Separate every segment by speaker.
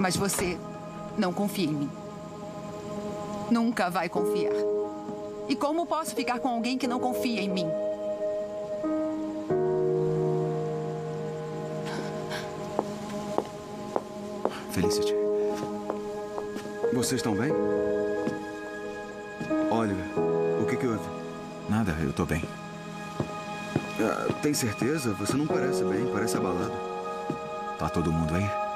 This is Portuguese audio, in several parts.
Speaker 1: Mas você não confia em mim. Nunca vai confiar. E como posso ficar com alguém que não confia em mim?
Speaker 2: Felicity. Vocês estão bem? Oliver, o que que houve?
Speaker 3: Nada, eu tô bem.
Speaker 2: Ah, tem certeza? Você não parece bem, parece abalado.
Speaker 3: Tá todo mundo aí?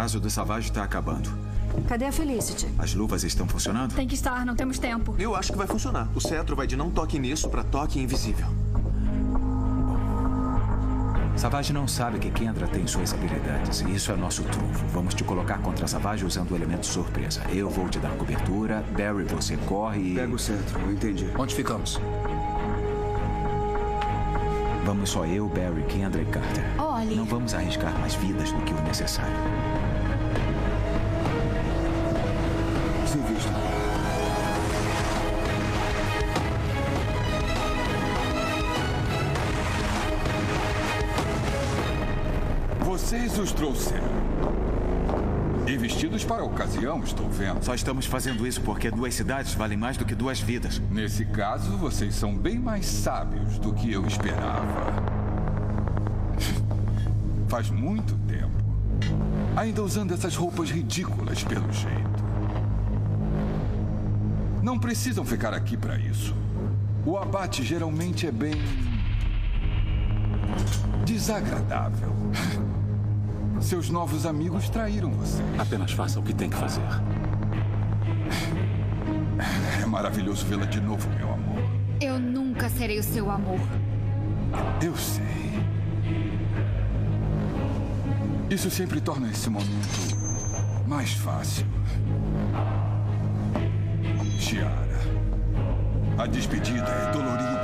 Speaker 3: Prazo do Savage tá acabando.
Speaker 4: Cadê a Felicity?
Speaker 3: As luvas estão funcionando?
Speaker 5: Tem que estar, não temos tempo.
Speaker 6: Eu acho que vai funcionar. O cetro vai de não toque nisso pra toque invisível.
Speaker 3: Savage não sabe que Kendra tem suas habilidades. E isso é nosso trunfo. Vamos te colocar contra Savage usando o elemento surpresa. Eu vou te dar cobertura. Barry, você corre e...
Speaker 2: Pega o cetro, eu entendi.
Speaker 7: Onde ficamos?
Speaker 3: Vamos só eu, Barry, Kendra e Carter.
Speaker 5: Olhe.
Speaker 3: Não vamos arriscar mais vidas do que o necessário.
Speaker 2: Se vista.
Speaker 8: Vocês os trouxeram. E vestidos para a ocasião, estou vendo.
Speaker 3: Só estamos fazendo isso porque duas cidades valem mais do que duas vidas.
Speaker 8: Nesse caso, vocês são bem mais sábios do que eu esperava. Faz muito tempo. Ainda usando essas roupas ridículas pelo jeito. Não precisam ficar aqui para isso. O abate geralmente é bem. desagradável. Seus novos amigos traíram você.
Speaker 7: Apenas faça o que tem que fazer.
Speaker 8: É maravilhoso vê-la de novo, meu amor.
Speaker 5: Eu nunca serei o seu amor.
Speaker 8: Eu sei. Isso sempre torna esse momento mais fácil. Chiara, a despedida é dolorida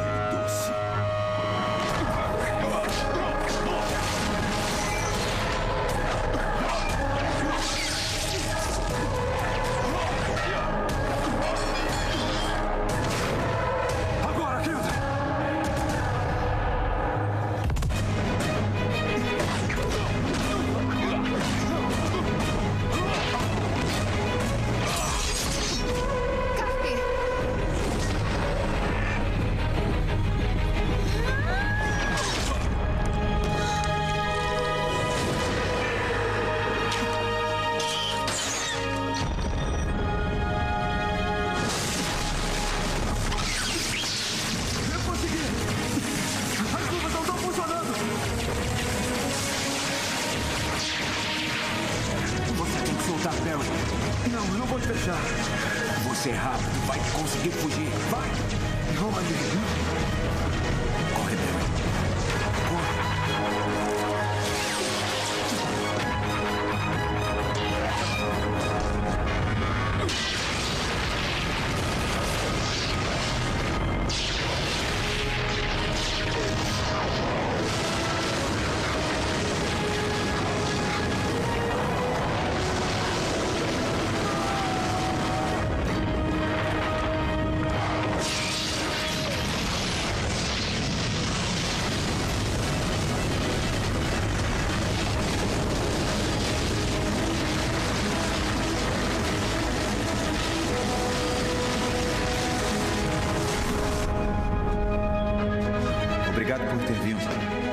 Speaker 2: Barry. Não, eu não vou te deixar.
Speaker 3: Você é rápido, vai conseguir fugir.
Speaker 2: Vai! Olha,
Speaker 3: Corre,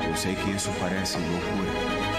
Speaker 3: Eu sei que isso parece loucura.